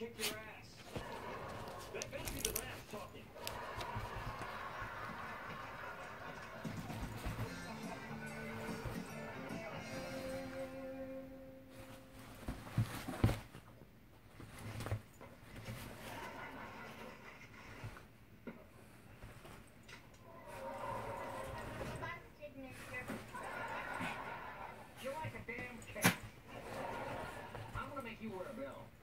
kick your ass. That must be the rats talking. You wear a bell.